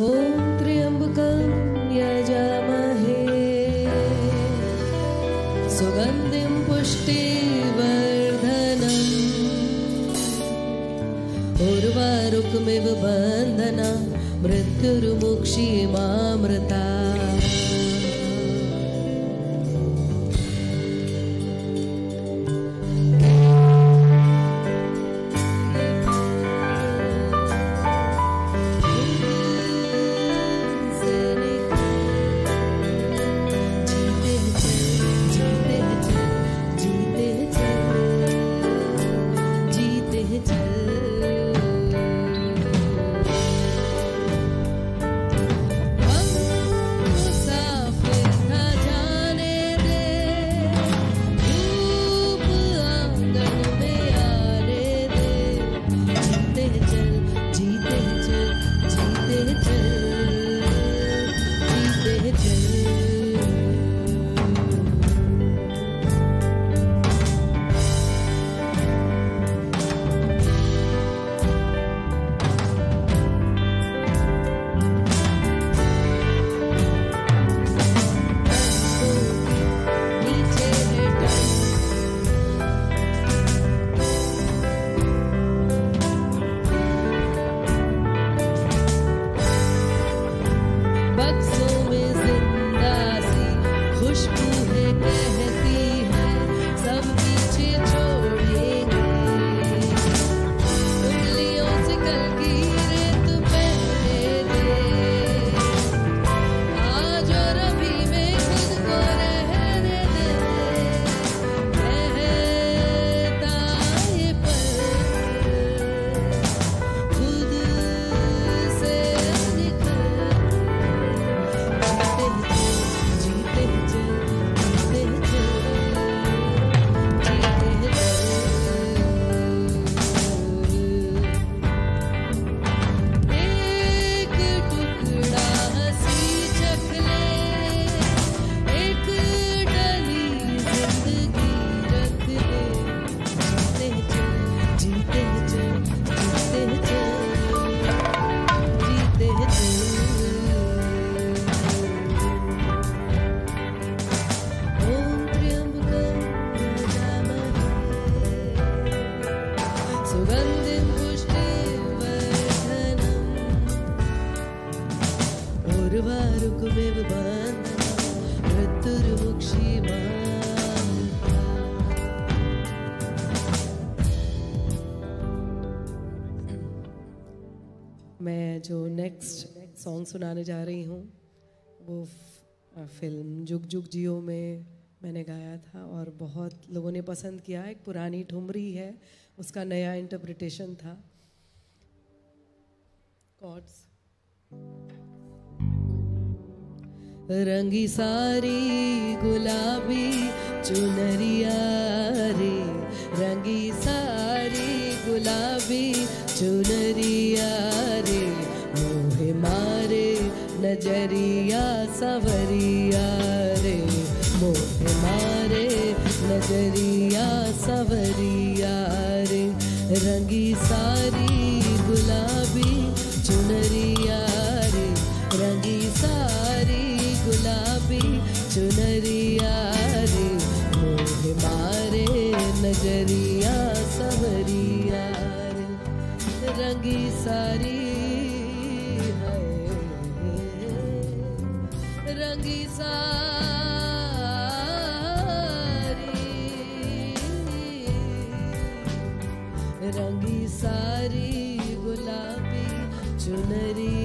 त्र्यम्बुकङ्ग्यजामहे सुगन्धिं पुष्टिवर्धन उर्वारुकमिव बन्धना मृत्युरुमुक्षी मामृता मैं जो नेक्स्ट सॉन्ग सुनाने जा रही हूँ, वो फ़िल्म जुग जुग जियो में मैंने गाया था और बहुत लोगों ने पसंद किया। एक पुरानी ठुमरी है, उसका नया इंटरप्रिटेशन था। रंगी सारी गुलाबी चुनरी रंगी सारी गुलाबी चुनरी